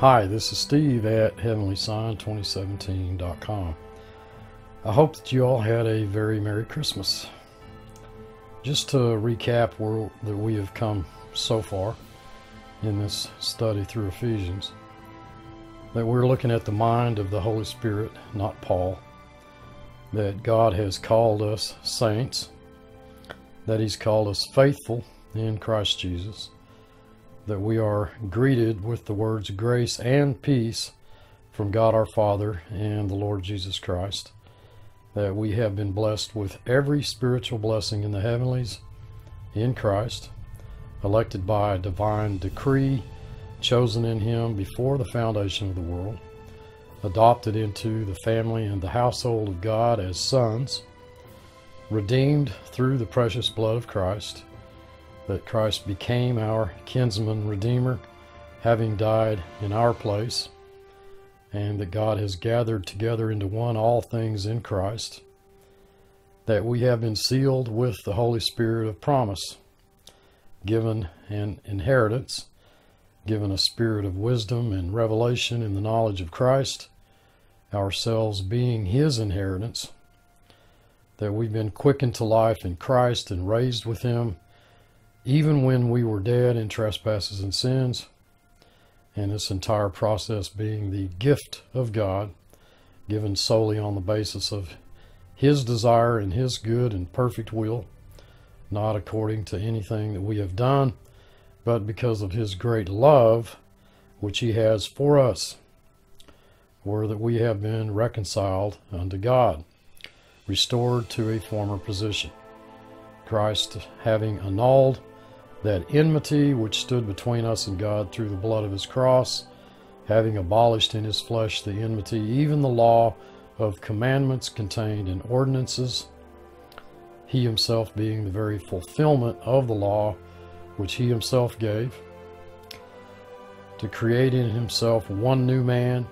Hi, this is Steve at HeavenlySign2017.com. I hope that you all had a very Merry Christmas. Just to recap where that we have come so far in this study through Ephesians, that we're looking at the mind of the Holy Spirit, not Paul, that God has called us saints, that He's called us faithful in Christ Jesus that we are greeted with the words grace and peace from God our Father and the Lord Jesus Christ. That we have been blessed with every spiritual blessing in the heavenlies in Christ, elected by a divine decree, chosen in Him before the foundation of the world, adopted into the family and the household of God as sons, redeemed through the precious blood of Christ that Christ became our kinsman redeemer, having died in our place, and that God has gathered together into one all things in Christ, that we have been sealed with the Holy Spirit of promise, given an inheritance, given a spirit of wisdom and revelation in the knowledge of Christ, ourselves being his inheritance, that we've been quickened to life in Christ and raised with him even when we were dead in trespasses and sins, and this entire process being the gift of God, given solely on the basis of His desire and His good and perfect will, not according to anything that we have done, but because of His great love which He has for us, or that we have been reconciled unto God, restored to a former position. Christ having annulled that enmity which stood between us and God through the blood of his cross, having abolished in his flesh the enmity, even the law of commandments contained in ordinances, he himself being the very fulfillment of the law which he himself gave, to create in himself one new man,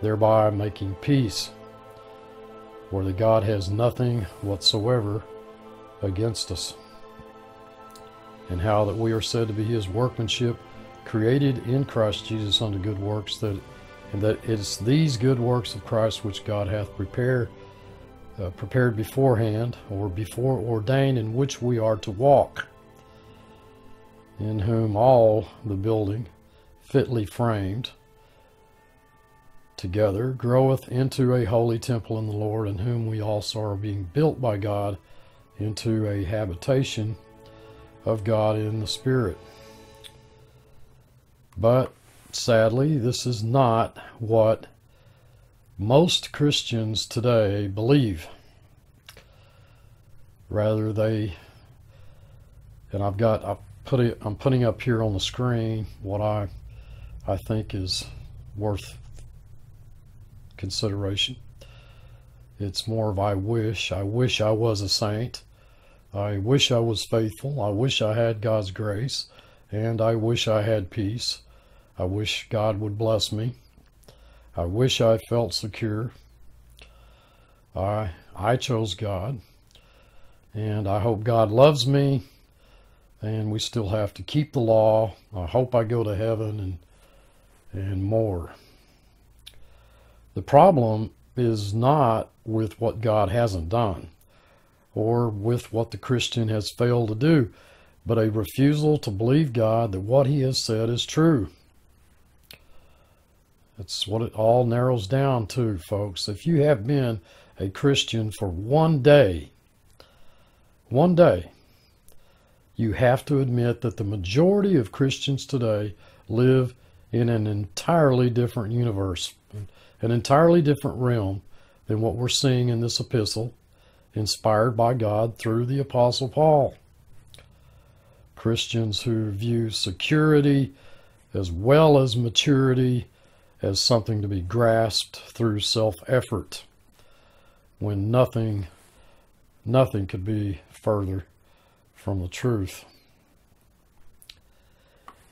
thereby making peace, where the God has nothing whatsoever against us and how that we are said to be his workmanship created in Christ Jesus unto good works that and that it is these good works of Christ which God hath prepared uh, prepared beforehand or before ordained in which we are to walk in whom all the building fitly framed together groweth into a holy temple in the Lord in whom we also are being built by God into a habitation of God in the Spirit. But sadly, this is not what most Christians today believe. Rather, they, and I've got, I put it, I'm putting up here on the screen what I, I think is worth consideration. It's more of I wish. I wish I was a saint. I wish I was faithful. I wish I had God's grace. And I wish I had peace. I wish God would bless me. I wish I felt secure. I, I chose God. And I hope God loves me. And we still have to keep the law. I hope I go to heaven and, and more. The problem is not with what God hasn't done or with what the Christian has failed to do, but a refusal to believe God that what he has said is true. That's what it all narrows down to, folks. If you have been a Christian for one day, one day, you have to admit that the majority of Christians today live in an entirely different universe, an entirely different realm than what we're seeing in this epistle inspired by God through the Apostle Paul. Christians who view security as well as maturity as something to be grasped through self-effort when nothing nothing could be further from the truth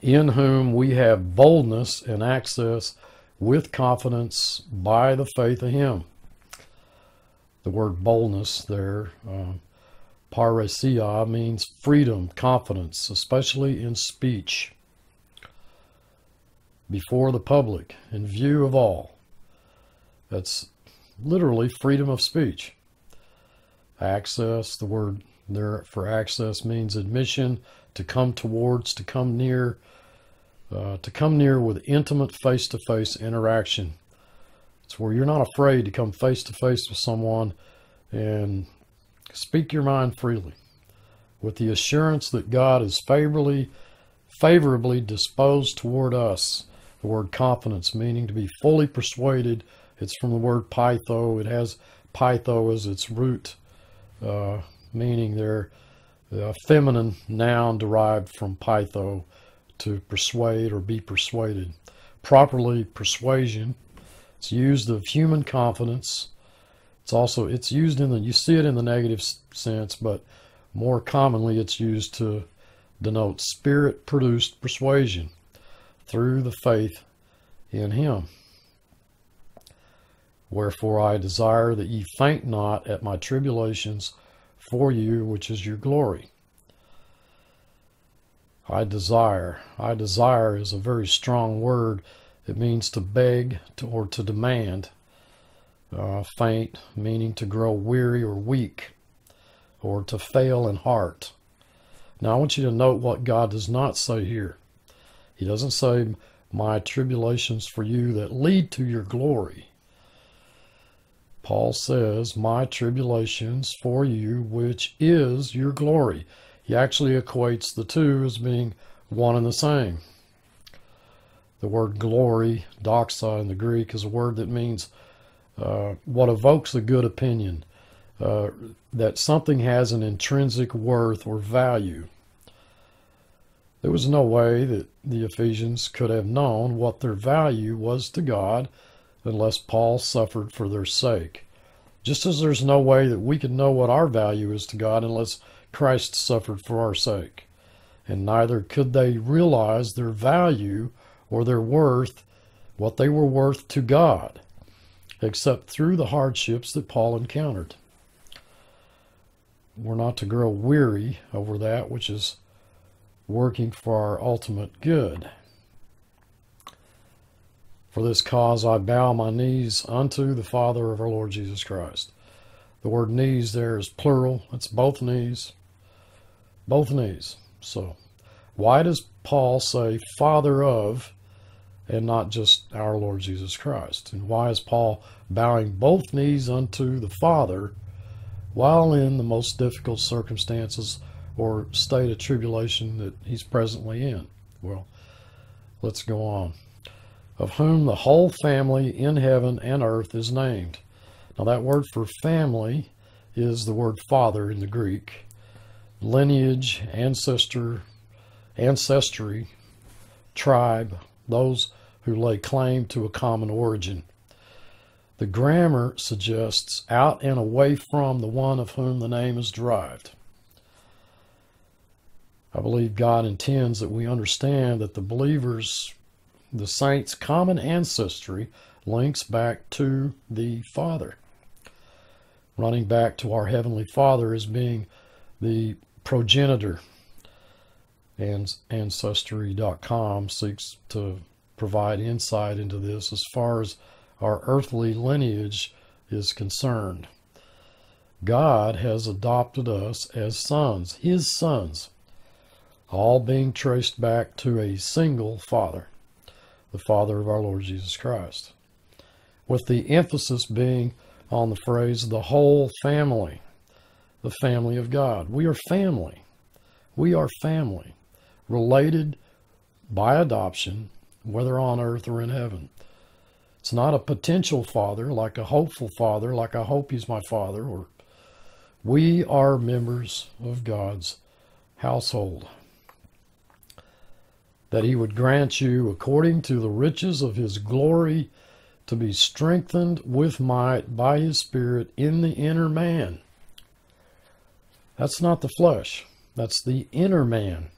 in whom we have boldness and access with confidence by the faith of him the word boldness there. Parrhesia means freedom, confidence, especially in speech. before the public, in view of all. That's literally freedom of speech. Access, the word there for access means admission, to come towards, to come near, uh, to come near with intimate face to face interaction. It's where you're not afraid to come face to face with someone and speak your mind freely with the assurance that God is favorably favorably disposed toward us. The word confidence meaning to be fully persuaded. It's from the word peitho. It has peitho as its root uh, meaning there. A feminine noun derived from peitho to persuade or be persuaded. Properly persuasion. It's used of human confidence. It's also it's used in the you see it in the negative sense, but more commonly it's used to denote spirit produced persuasion through the faith in him. Wherefore I desire that ye faint not at my tribulations for you, which is your glory. I desire. I desire is a very strong word. It means to beg to, or to demand. Uh, faint, meaning to grow weary or weak, or to fail in heart. Now, I want you to note what God does not say here. He doesn't say, My tribulations for you that lead to your glory. Paul says, My tribulations for you, which is your glory. He actually equates the two as being one and the same. The word glory, doxa in the Greek, is a word that means uh, what evokes a good opinion, uh, that something has an intrinsic worth or value. There was no way that the Ephesians could have known what their value was to God unless Paul suffered for their sake. Just as there's no way that we can know what our value is to God unless Christ suffered for our sake. And neither could they realize their value or their worth, what they were worth to God, except through the hardships that Paul encountered. We're not to grow weary over that which is working for our ultimate good. For this cause I bow my knees unto the Father of our Lord Jesus Christ. The word knees there is plural. It's both knees. Both knees. So, why does Paul say Father of and not just our Lord Jesus Christ? And why is Paul bowing both knees unto the Father while in the most difficult circumstances or state of tribulation that he's presently in? Well, let's go on of whom the whole family in heaven and earth is named. Now, that word for family is the word father in the Greek. Lineage, ancestor, ancestry, tribe, those who lay claim to a common origin. The grammar suggests out and away from the one of whom the name is derived. I believe God intends that we understand that the believers the saint's common ancestry links back to the Father. Running back to our Heavenly Father as being the progenitor. And Ancestry.com seeks to provide insight into this as far as our earthly lineage is concerned. God has adopted us as sons, His sons, all being traced back to a single Father the Father of our Lord Jesus Christ. With the emphasis being on the phrase the whole family, the family of God. We are family. We are family, related by adoption, whether on earth or in heaven. It's not a potential father, like a hopeful father, like I hope he's my father, or we are members of God's household that he would grant you, according to the riches of his glory, to be strengthened with might by his Spirit in the inner man. That's not the flesh, that's the inner man.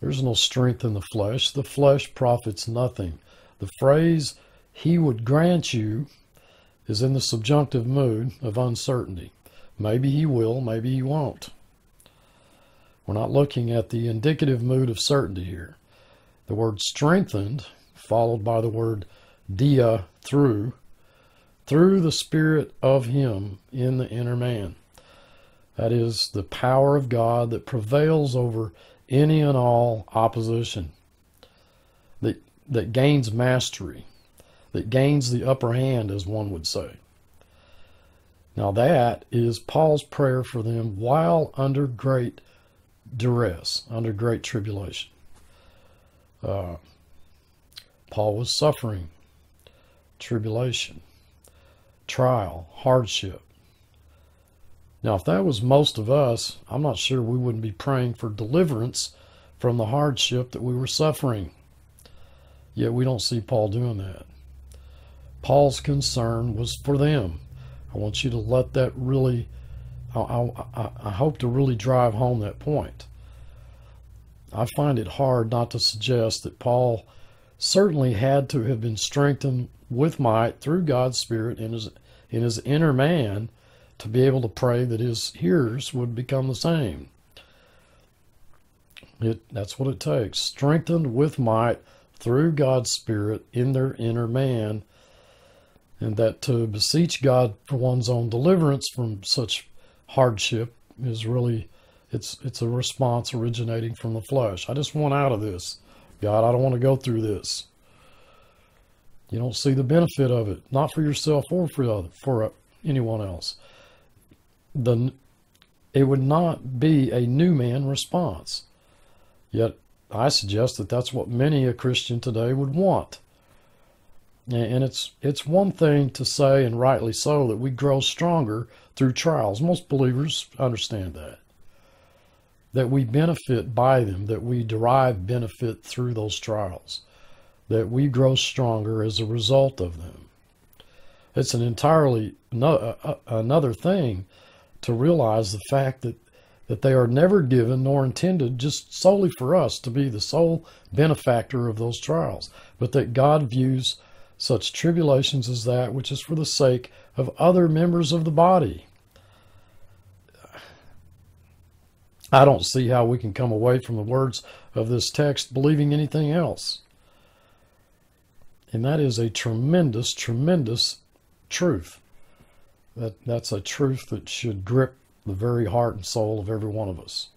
There's no strength in the flesh. The flesh profits nothing. The phrase, he would grant you, is in the subjunctive mood of uncertainty. Maybe he will, maybe he won't. We're not looking at the indicative mood of certainty here. The word strengthened followed by the word dia, through, through the Spirit of Him in the inner man. That is the power of God that prevails over any and all opposition, that, that gains mastery, that gains the upper hand, as one would say. Now, that is Paul's prayer for them while under great duress, under great tribulation. Uh, Paul was suffering tribulation, trial, hardship. Now, if that was most of us, I'm not sure we wouldn't be praying for deliverance from the hardship that we were suffering. Yet we don't see Paul doing that. Paul's concern was for them. I want you to let that really, I, I, I hope to really drive home that point. I find it hard not to suggest that Paul certainly had to have been strengthened with might through God's Spirit in his, in his inner man to be able to pray that his hearers would become the same. It, that's what it takes. Strengthened with might through God's Spirit in their inner man and that to beseech God for one's own deliverance from such hardship is really it's it's a response originating from the flesh. I just want out of this. God, I don't want to go through this. You don't see the benefit of it, not for yourself or for other, for uh, anyone else. The it would not be a new man response. Yet I suggest that that's what many a Christian today would want. And it's it's one thing to say, and rightly so, that we grow stronger through trials. Most believers understand that. That we benefit by them, that we derive benefit through those trials, that we grow stronger as a result of them. It's an entirely no, uh, another thing to realize the fact that that they are never given nor intended just solely for us to be the sole benefactor of those trials, but that God views such tribulations as that which is for the sake of other members of the body. I don't see how we can come away from the words of this text believing anything else. And that is a tremendous, tremendous truth. That, that's a truth that should grip the very heart and soul of every one of us.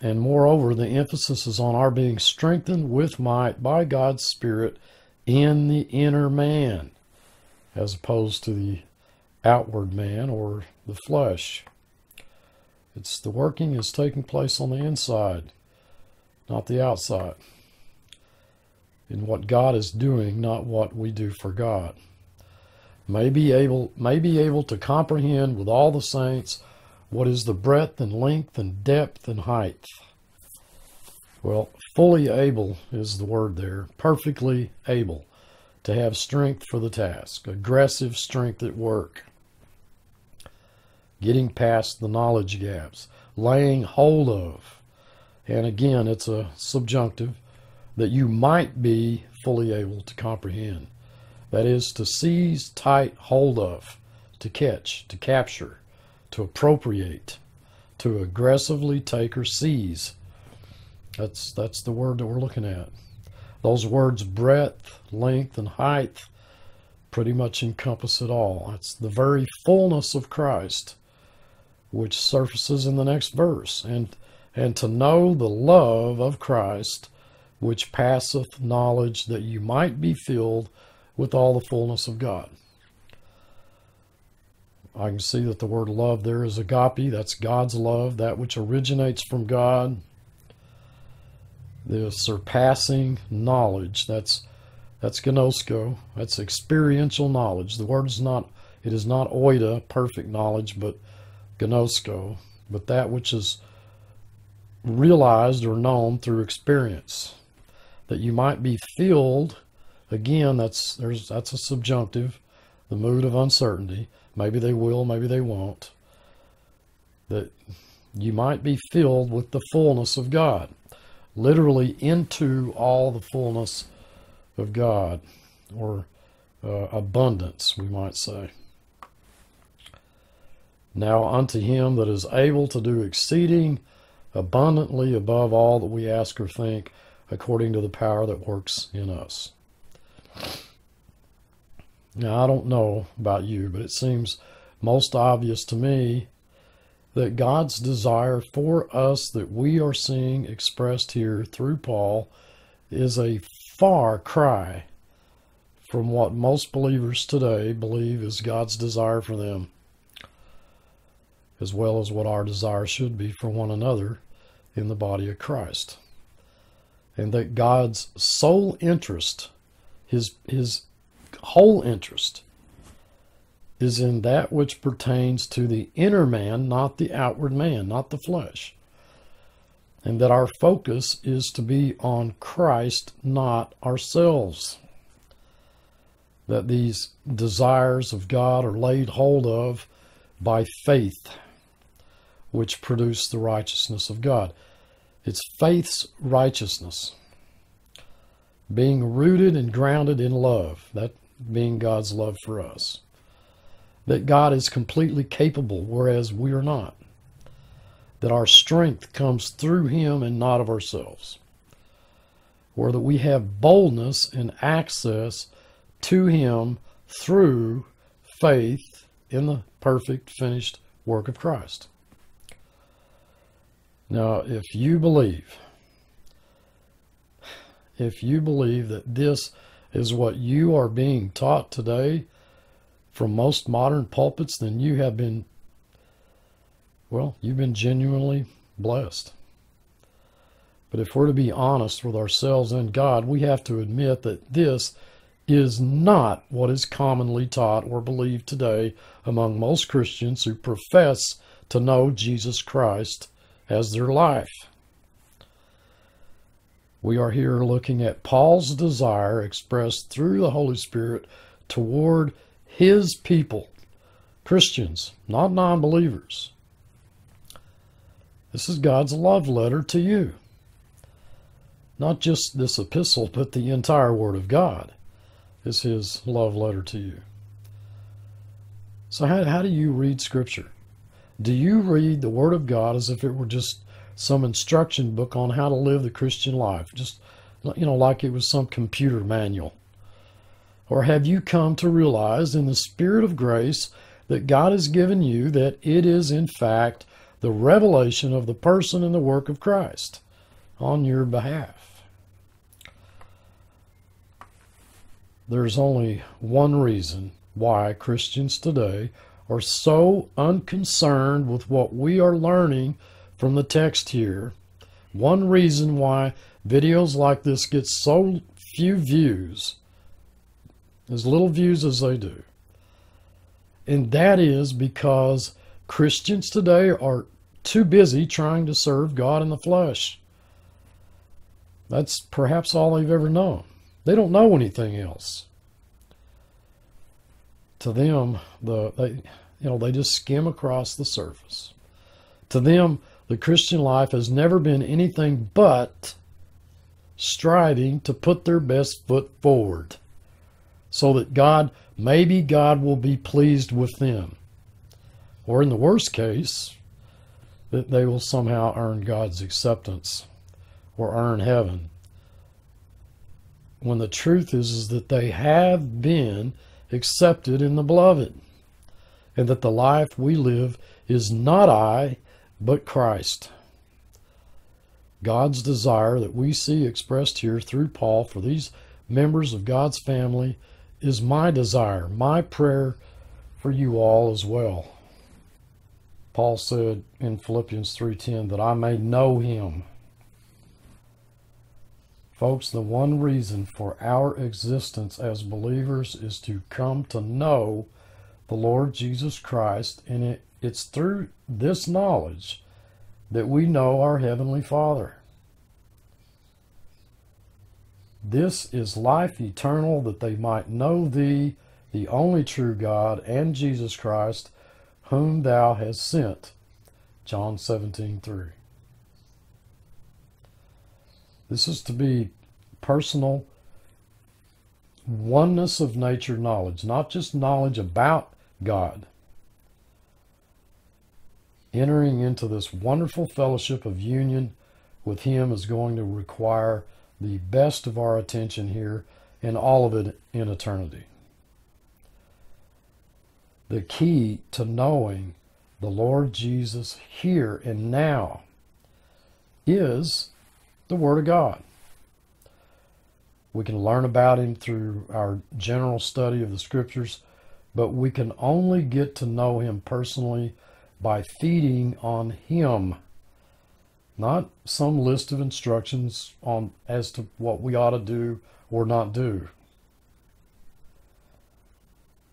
And moreover, the emphasis is on our being strengthened with might by God's Spirit in the inner man as opposed to the outward man or the flesh. It's the working is taking place on the inside, not the outside. In what God is doing, not what we do for God. May be able may be able to comprehend with all the saints what is the breadth and length and depth and height. Well, fully able is the word there, perfectly able to have strength for the task, aggressive strength at work, getting past the knowledge gaps, laying hold of. And again, it's a subjunctive that you might be fully able to comprehend. That is to seize tight hold of, to catch, to capture, to appropriate, to aggressively take or seize that's that's the word that we're looking at. Those words breadth, length, and height pretty much encompass it all. It's the very fullness of Christ which surfaces in the next verse. And and to know the love of Christ which passeth knowledge that you might be filled with all the fullness of God. I can see that the word love there is agape. That's God's love, that which originates from God, the surpassing knowledge. That's that's gnosko. That's experiential knowledge. The word is not it is not oida, perfect knowledge, but gnosko, but that which is realized or known through experience. That you might be filled, again, that's there's that's a subjunctive, the mood of uncertainty. Maybe they will, maybe they won't. That you might be filled with the fullness of God literally into all the fullness of God, or uh, abundance, we might say. Now unto him that is able to do exceeding abundantly above all that we ask or think, according to the power that works in us. Now, I don't know about you, but it seems most obvious to me that God's desire for us that we are seeing expressed here through Paul is a far cry from what most believers today believe is God's desire for them, as well as what our desire should be for one another in the body of Christ. And that God's sole interest, his, his whole interest, is in that which pertains to the inner man, not the outward man, not the flesh. And that our focus is to be on Christ, not ourselves. That these desires of God are laid hold of by faith, which produce the righteousness of God. It's faith's righteousness, being rooted and grounded in love, that being God's love for us that God is completely capable, whereas we are not. That our strength comes through Him and not of ourselves. Or that we have boldness and access to Him through faith in the perfect, finished work of Christ. Now, if you believe, if you believe that this is what you are being taught today, from most modern pulpits, then you have been, well, you've been genuinely blessed. But if we're to be honest with ourselves and God, we have to admit that this is not what is commonly taught or believed today among most Christians who profess to know Jesus Christ as their life. We are here looking at Paul's desire expressed through the Holy Spirit toward his people, Christians, not non believers. This is God's love letter to you. Not just this epistle, but the entire Word of God is His love letter to you. So, how, how do you read Scripture? Do you read the Word of God as if it were just some instruction book on how to live the Christian life? Just, you know, like it was some computer manual. Or have you come to realize in the Spirit of grace that God has given you that it is, in fact, the revelation of the person and the work of Christ on your behalf? There's only one reason why Christians today are so unconcerned with what we are learning from the text here. One reason why videos like this get so few views as little views as they do. And that is because Christians today are too busy trying to serve God in the flesh. That's perhaps all they've ever known. They don't know anything else. To them, the they you know, they just skim across the surface. To them, the Christian life has never been anything but striving to put their best foot forward so that God, maybe God will be pleased with them. Or in the worst case, that they will somehow earn God's acceptance or earn heaven. When the truth is, is that they have been accepted in the beloved, and that the life we live is not I, but Christ. God's desire that we see expressed here through Paul for these members of God's family is my desire, my prayer for you all as well. Paul said in Philippians 3:10 that I may know him. Folks, the one reason for our existence as believers is to come to know the Lord Jesus Christ, and it, it's through this knowledge that we know our Heavenly Father. This is life eternal, that they might know thee, the only true God, and Jesus Christ, whom thou hast sent. John 17 3. This is to be personal oneness of nature knowledge, not just knowledge about God. Entering into this wonderful fellowship of union with Him is going to require the best of our attention here and all of it in eternity. The key to knowing the Lord Jesus here and now is the Word of God. We can learn about Him through our general study of the Scriptures, but we can only get to know Him personally by feeding on Him, not some list of instructions on as to what we ought to do or not do.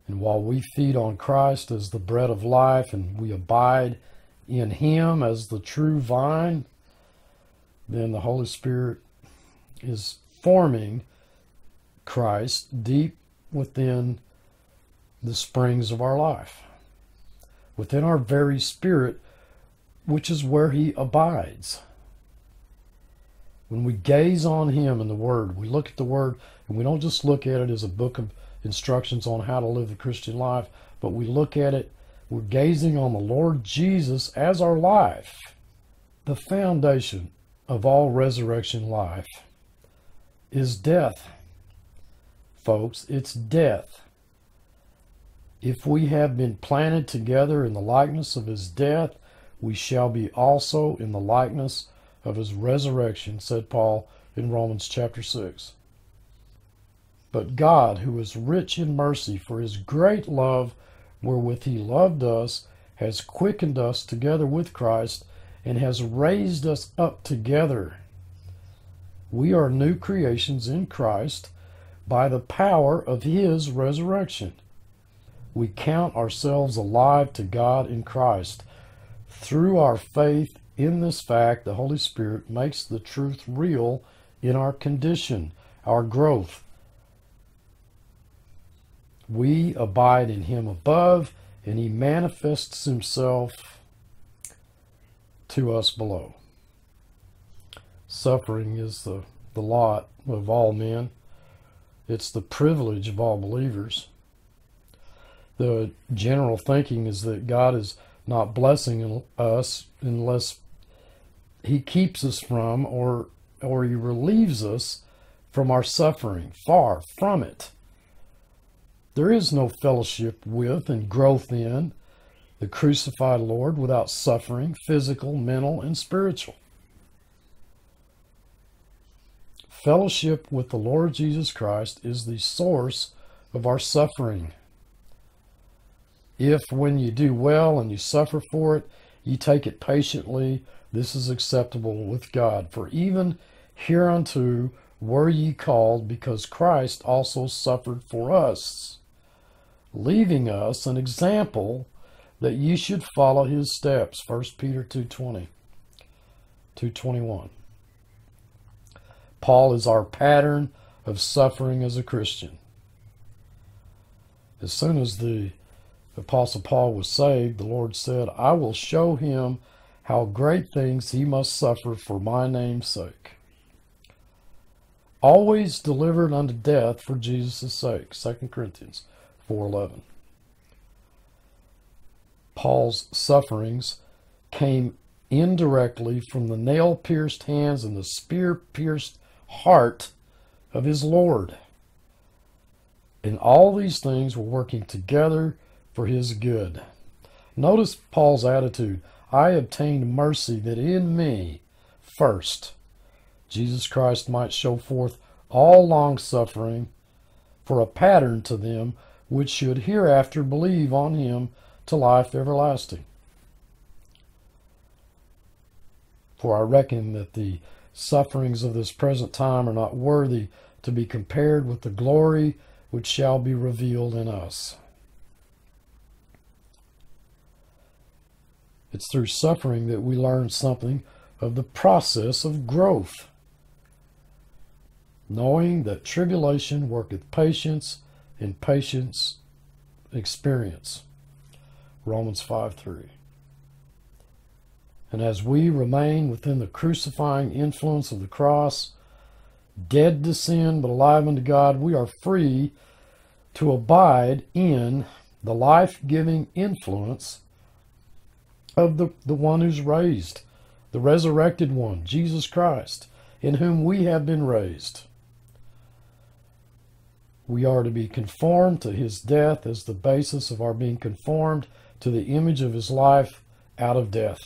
And while we feed on Christ as the bread of life and we abide in Him as the true vine, then the Holy Spirit is forming Christ deep within the springs of our life, within our very spirit, which is where He abides. When we gaze on Him in the Word, we look at the Word, and we don't just look at it as a book of instructions on how to live the Christian life, but we look at it, we're gazing on the Lord Jesus as our life, the foundation of all resurrection life is death. Folks, it's death. If we have been planted together in the likeness of his death, we shall be also in the likeness of his resurrection, said Paul in Romans chapter 6. But God, who is rich in mercy for his great love wherewith he loved us, has quickened us together with Christ and has raised us up together. We are new creations in Christ by the power of his resurrection. We count ourselves alive to God in Christ. Through our faith in this fact, the Holy Spirit makes the truth real in our condition, our growth, we abide in him above, and he manifests himself to us below. Suffering is the, the lot of all men. It's the privilege of all believers. The general thinking is that God is not blessing us unless he keeps us from or or he relieves us from our suffering far from it there is no fellowship with and growth in the crucified Lord without suffering, physical, mental, and spiritual. Fellowship with the Lord Jesus Christ is the source of our suffering. If, when you do well and you suffer for it, you take it patiently, this is acceptable with God. For even hereunto were ye called, because Christ also suffered for us leaving us an example that ye should follow his steps. 1 peter 2.20 2.21 paul is our pattern of suffering as a christian. As soon as the apostle paul was saved the lord said i will show him how great things he must suffer for my name's sake always delivered unto death for jesus' sake 2 corinthians 4:11. Paul's sufferings came indirectly from the nail-pierced hands and the spear-pierced heart of his Lord. And all these things were working together for his good. Notice Paul's attitude. I obtained mercy that in me first Jesus Christ might show forth all long suffering for a pattern to them which should hereafter believe on him to life everlasting. For I reckon that the sufferings of this present time are not worthy to be compared with the glory which shall be revealed in us. It's through suffering that we learn something of the process of growth, knowing that tribulation worketh patience, and patience experience. Romans 5 3. And as we remain within the crucifying influence of the cross, dead to sin but alive unto God, we are free to abide in the life giving influence of the, the one who's raised, the resurrected one, Jesus Christ. in whom we have been raised. We are to be conformed to his death as the basis of our being conformed to the image of his life out of death.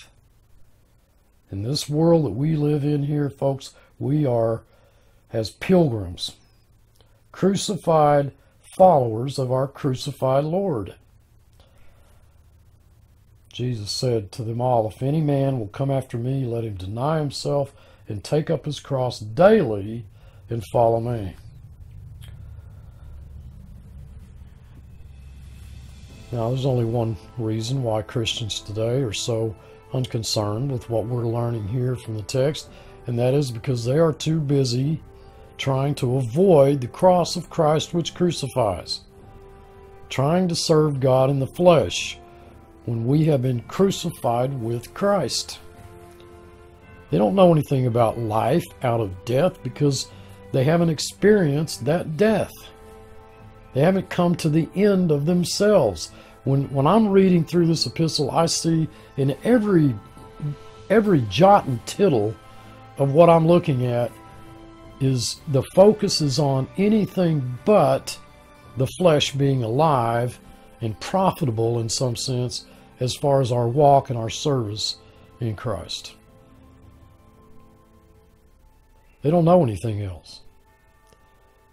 In this world that we live in here, folks, we are as pilgrims, crucified followers of our crucified Lord. Jesus said to them all, If any man will come after me, let him deny himself and take up his cross daily and follow me. Now, there's only one reason why Christians today are so unconcerned with what we're learning here from the text, and that is because they are too busy trying to avoid the cross of Christ which crucifies, trying to serve God in the flesh when we have been crucified with Christ. They don't know anything about life out of death because they haven't experienced that death. They haven't come to the end of themselves. When, when I'm reading through this epistle, I see in every every jot and tittle of what I'm looking at is the focus is on anything but the flesh being alive and profitable in some sense as far as our walk and our service in Christ. They don't know anything else.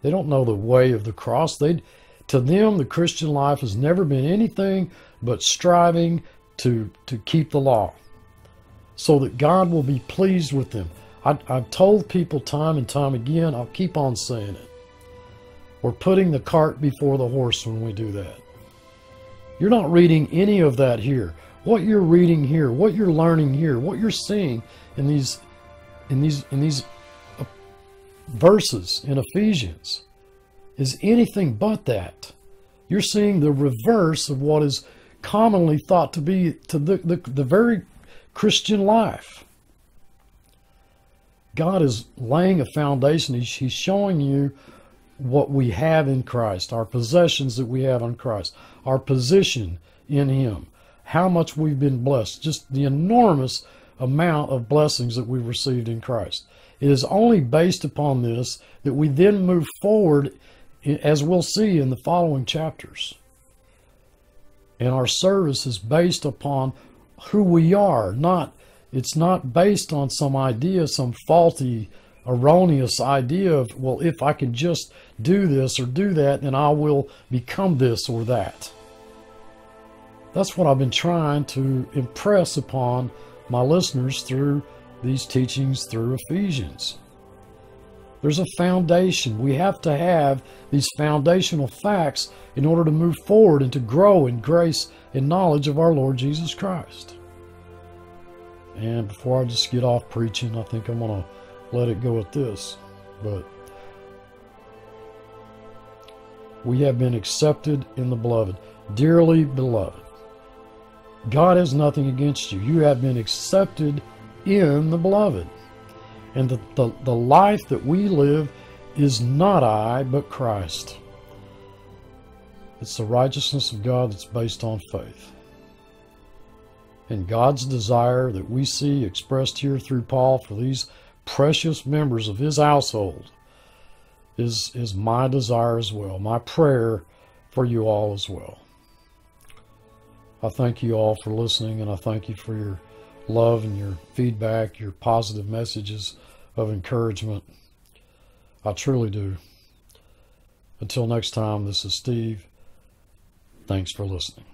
They don't know the way of the cross. They, to them, the Christian life has never been anything but striving to, to keep the law so that God will be pleased with them. I, I've told people time and time again, I'll keep on saying it. We're putting the cart before the horse when we do that. You're not reading any of that here. What you're reading here, what you're learning here, what you're seeing in these in these in these uh, verses in Ephesians is anything but that. You're seeing the reverse of what is commonly thought to be to the, the, the very Christian life. God is laying a foundation. He's, he's showing you what we have in Christ, our possessions that we have in Christ, our position in Him, how much we've been blessed, just the enormous amount of blessings that we've received in Christ. It is only based upon this that we then move forward, as we'll see in the following chapters. And our service is based upon who we are, not it's not based on some idea, some faulty erroneous idea of, well, if I can just do this or do that, then I will become this or that. That's what I've been trying to impress upon my listeners through these teachings through Ephesians. There's a foundation. We have to have these foundational facts in order to move forward and to grow in grace and knowledge of our Lord Jesus Christ. And before I just get off preaching, I think I'm going to let it go at this. But we have been accepted in the beloved, dearly beloved. God has nothing against you. You have been accepted in the beloved. And the, the, the life that we live is not I, but Christ. It's the righteousness of God that's based on faith. And God's desire that we see expressed here through Paul for these precious members of his household is, is my desire as well, my prayer for you all as well. I thank you all for listening, and I thank you for your love and your feedback, your positive messages of encouragement. I truly do. Until next time, this is Steve. Thanks for listening.